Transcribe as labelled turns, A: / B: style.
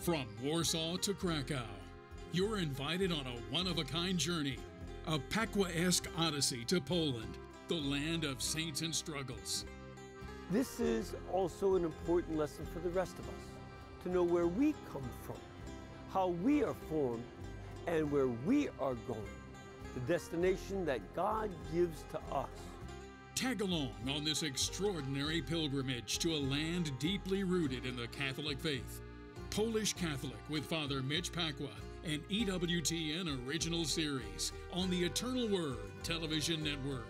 A: From Warsaw to Krakow, you're invited on a one of a kind journey, a Pacwa esque odyssey to Poland, the land of saints and struggles.
B: This is also an important lesson for the rest of us to know where we come from, how we are formed, and where we are going, the destination that God gives to us.
A: Tag along on this extraordinary pilgrimage to a land deeply rooted in the Catholic faith. Polish Catholic with Father Mitch Pacwa, an EWTN original series on the Eternal Word Television Network.